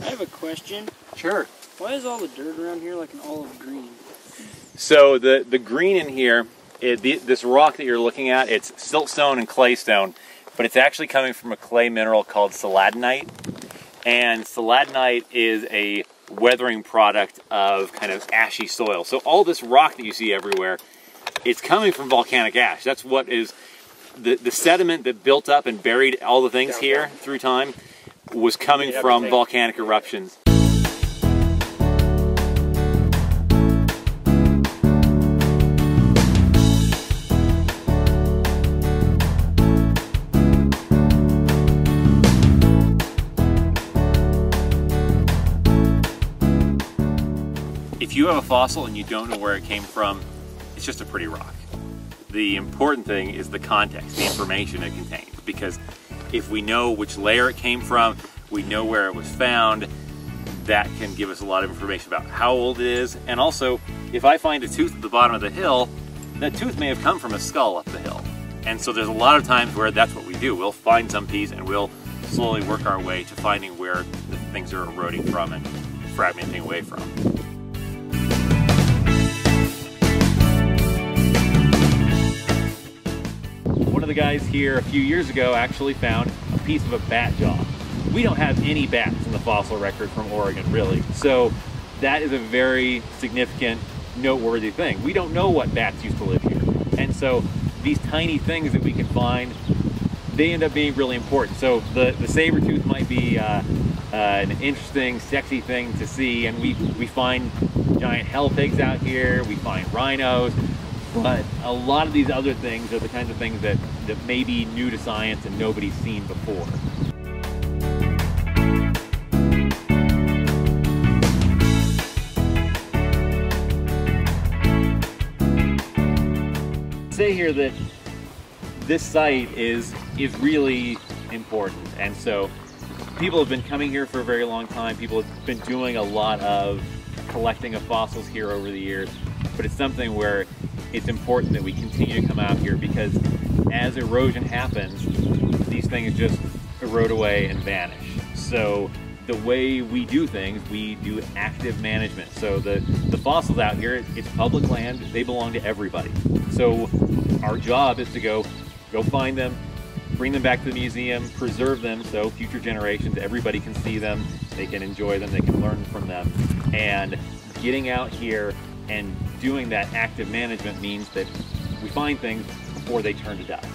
I have a question. Sure. Why is all the dirt around here like an olive green? So the the green in here, it, the, this rock that you're looking at, it's siltstone and claystone, but it's actually coming from a clay mineral called celadonite. And celadonite is a weathering product of kind of ashy soil. So all this rock that you see everywhere, it's coming from volcanic ash. That's what is the, the sediment that built up and buried all the things here through time was coming from volcanic eruptions. If you have a fossil and you don't know where it came from, it's just a pretty rock. The important thing is the context, the information it contains, because if we know which layer it came from, we know where it was found, that can give us a lot of information about how old it is, and also, if I find a tooth at the bottom of the hill, that tooth may have come from a skull up the hill. And so there's a lot of times where that's what we do. We'll find some piece and we'll slowly work our way to finding where the things are eroding from and fragmenting away from. The guys here a few years ago actually found a piece of a bat jaw. We don't have any bats in the fossil record from Oregon, really. So that is a very significant, noteworthy thing. We don't know what bats used to live here. And so these tiny things that we can find, they end up being really important. So the, the saber tooth might be uh, uh, an interesting, sexy thing to see. And we, we find giant hell pigs out here, we find rhinos, but a lot of these other things are the kinds of things that, that may be new to science and nobody's seen before. Say here that this site is is really important and so people have been coming here for a very long time people have been doing a lot of collecting of fossils here over the years but it's something where it's important that we continue to come out here because as erosion happens, these things just erode away and vanish. So the way we do things, we do active management. So the, the fossils out here, it's public land, they belong to everybody. So our job is to go, go find them, bring them back to the museum, preserve them so future generations, everybody can see them, they can enjoy them, they can learn from them. And getting out here and doing that active management means that we find things before they turn to dust.